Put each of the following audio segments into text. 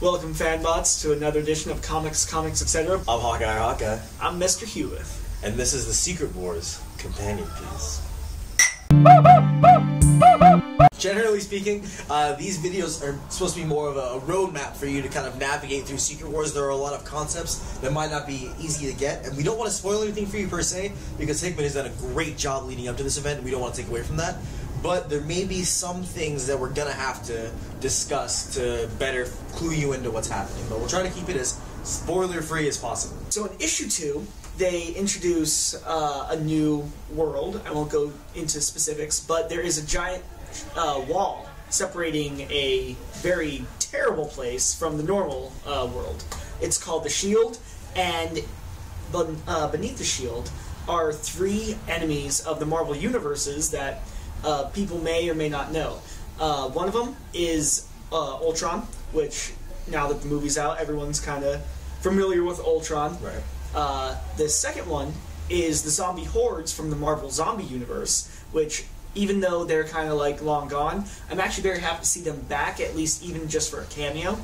Welcome, fanbots, to another edition of Comics, Comics, etc. I'm Hawkeye Hawkeye, I'm Mr. Hueth. and this is the Secret Wars companion piece. Generally speaking, uh, these videos are supposed to be more of a, a roadmap for you to kind of navigate through Secret Wars. There are a lot of concepts that might not be easy to get, and we don't want to spoil anything for you per se, because Hickman has done a great job leading up to this event, and we don't want to take away from that. But there may be some things that we're gonna have to discuss to better clue you into what's happening. But we'll try to keep it as spoiler free as possible. So, in issue two, they introduce uh, a new world. I won't go into specifics, but there is a giant uh, wall separating a very terrible place from the normal uh, world. It's called the Shield, and uh, beneath the Shield are three enemies of the Marvel universes that uh, people may or may not know. Uh, one of them is uh, Ultron, which now that the movie's out, everyone's kind of familiar with Ultron. Right. Uh, the second one is the zombie hordes from the Marvel Zombie universe, which even though they're kind of like long gone, I'm actually very happy to see them back, at least even just for a cameo.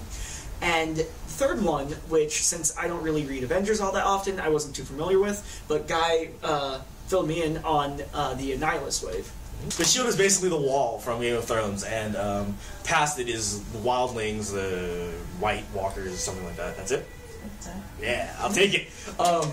And third one, which since I don't really read Avengers all that often, I wasn't too familiar with, but Guy uh, filled me in on uh, the Annihilus wave. The shield is basically the wall from Game of Thrones, and um, past it is the wildlings, the White Walkers, something like that. That's it. Yeah, I'll take it. Um,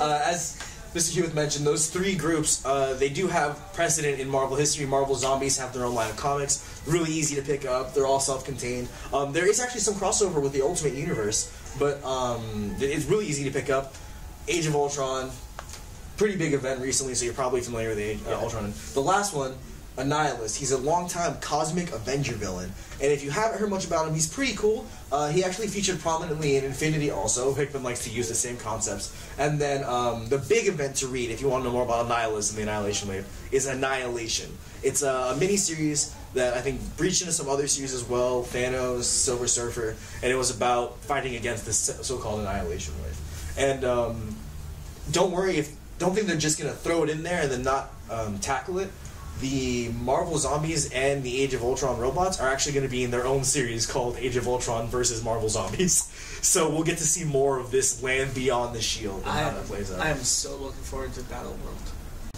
uh, as Mr. Hueth mentioned, those three groups uh, they do have precedent in Marvel history. Marvel Zombies have their own line of comics, really easy to pick up. They're all self-contained. Um, there is actually some crossover with the Ultimate Universe, but um, it's really easy to pick up. Age of Ultron, pretty big event recently, so you're probably familiar with the, uh, Ultron. The last one, Annihilus. He's a longtime cosmic Avenger villain, and if you haven't heard much about him, he's pretty cool. Uh, he actually featured prominently in Infinity. Also, Hickman likes to use the same concepts. And then um, the big event to read, if you want to know more about Annihilus and the Annihilation Wave, is Annihilation. It's a, a mini series that I think breached into some other series as well, Thanos, Silver Surfer, and it was about fighting against this so-called Annihilation Wave. And um, don't worry if don't think they're just gonna throw it in there and then not um, tackle it. The Marvel Zombies and the Age of Ultron robots are actually going to be in their own series called Age of Ultron versus Marvel Zombies. So we'll get to see more of this land beyond the shield and I how am, that plays out. I am so looking forward to Battle World.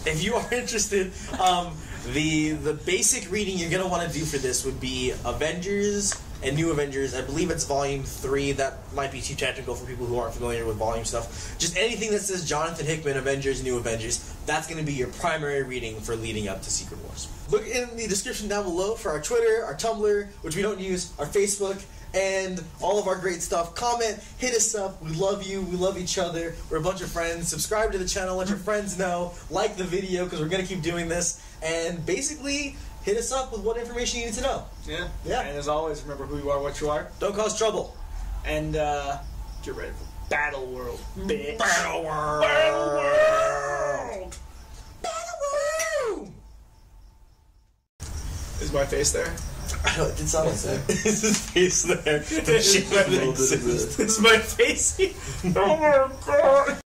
If you are interested, um, the the basic reading you're gonna want to do for this would be Avengers and New Avengers. I believe it's Volume Three. That might be too technical for people who aren't familiar with volume stuff. Just anything that says Jonathan Hickman Avengers, New Avengers. That's gonna be your primary reading for leading up to Secret Wars. Look in the description down below for our Twitter, our Tumblr, which we don't use, our Facebook. And all of our great stuff. Comment, hit us up. We love you. We love each other. We're a bunch of friends. Subscribe to the channel. Let your friends know. Like the video because we're gonna keep doing this. And basically, hit us up with what information you need to know. Yeah. Yeah. And as always, remember who you are, what you are, Don't cause trouble. and uh, get ready for Battle World, bitch. Battle World. Battle World. Battle World. Is my face there? I know, it did sound like that. Is his face there? The Is shit my that exists. Is my face? oh my god.